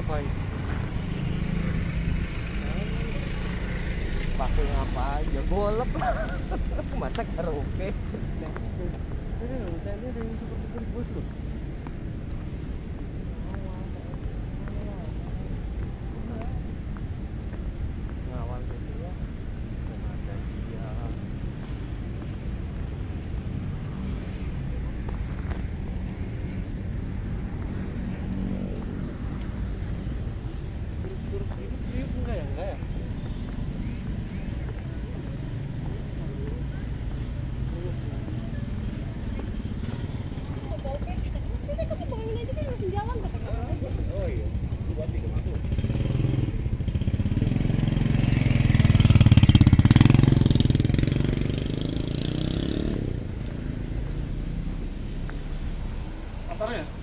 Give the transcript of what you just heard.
ngapain? pakai ngapain ya golep masa karaoke Ini tadi ada yang seperti loh. Masuk. Apa ya?